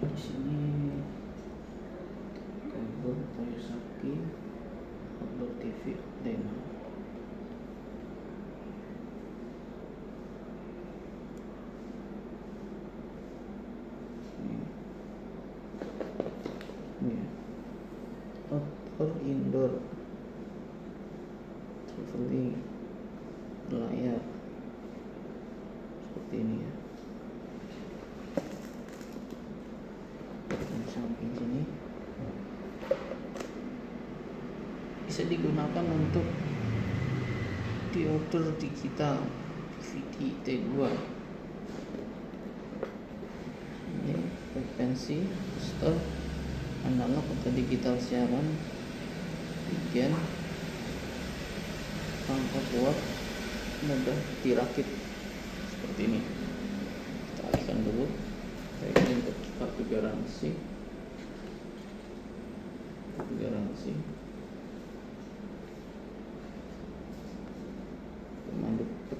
di sini kabel Toyosaki outdoor TV Dena ini ini ya. outdoor indoor traveling layar seperti ini ya dan samping sini bisa digunakan untuk diorder digital DVD T2 ini frekuensi stop analog atau digital siaran bagian pangkat kuat mudah dirakit. Seperti ini. Kita alihkan dulu. Baik ini untuk kartu garansi garansi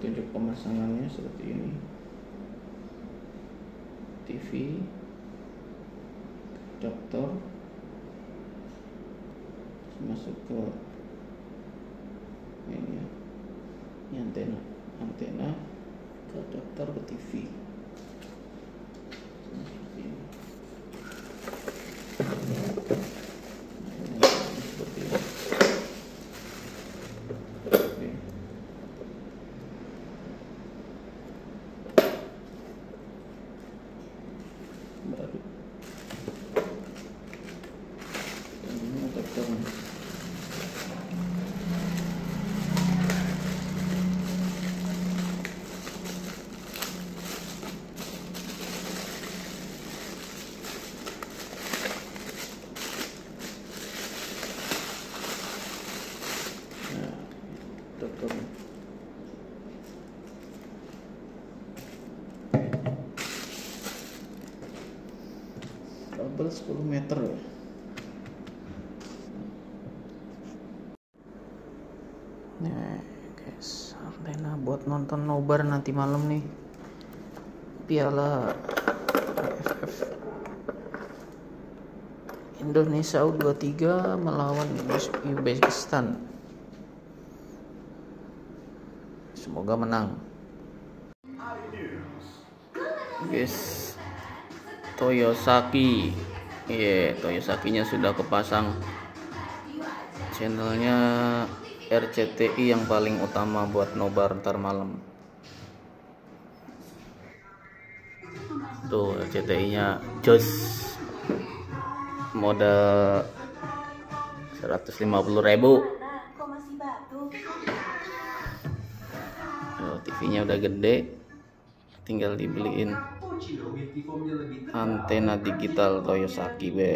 petunjuk pemasangannya seperti ini. TV adaptor masuk ke ini ya ini antena antena ke adaptor ke TV তাদের kabel 10 meter ya Nih guys, antena buat nonton nobar nanti malam nih. Piala AFF Indonesia U23 melawan Uzbekistan. Semoga menang. Guys, Toyosaki. Iya, Toyosakinya sudah kepasang channelnya RCTI yang paling utama buat nobar ntar malam. Tuh RCTI nya jos. Modal 150.000 ribu. Tuh, TV nya udah gede tinggal dibeliin antena digital Toyosaki be